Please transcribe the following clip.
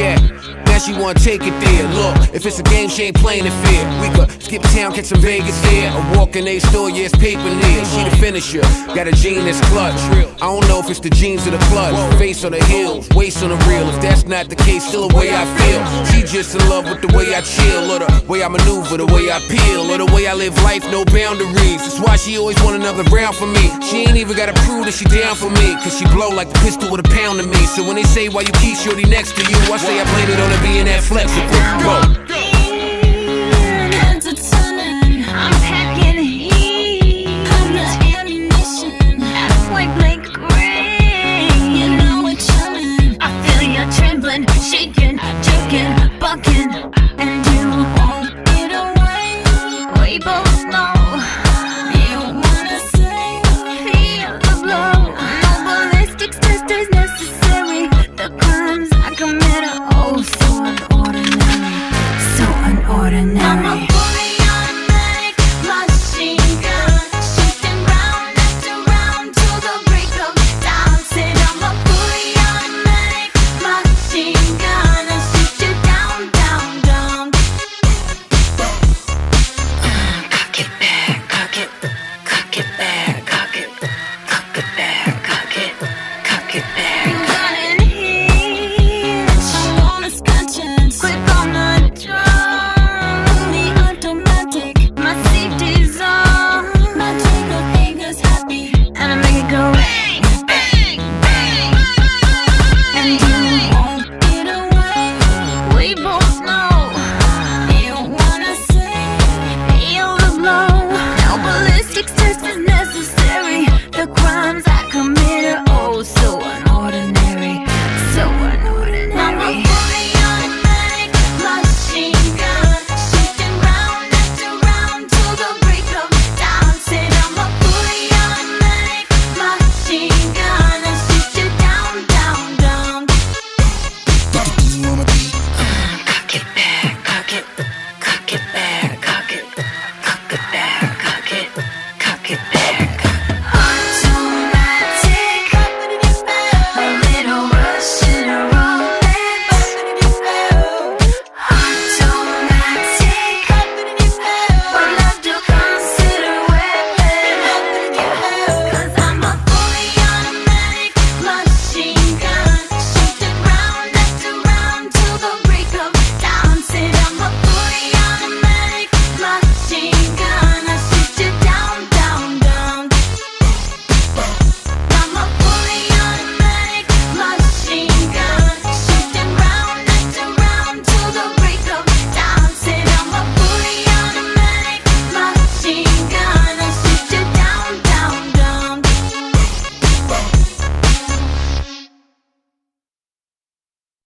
Yeah. She wanna take it there. Look, if it's a game, she ain't playing it fair. We could skip town, catch some Vegas there. Or walk in a store, yeah, it's paper near. She the finisher, got a gene that's clutch. I don't know if it's the jeans or the clutch. Face on the heels, waist on the reel. If that's not the case, still the way I feel. She just in love with the way I chill, or the way I maneuver, the way I peel, or the way I live life, no boundaries. That's why she always want another round for me. She ain't even gotta prove that she down for me, cause she blow like the pistol with a pound to me. So when they say why you keep shorty next to you, I say I blame it on her being that flexible. Trembling, shaking, bucking, and you won't get away. We both unordinary.